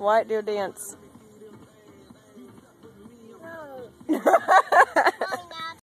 White Deer Dance.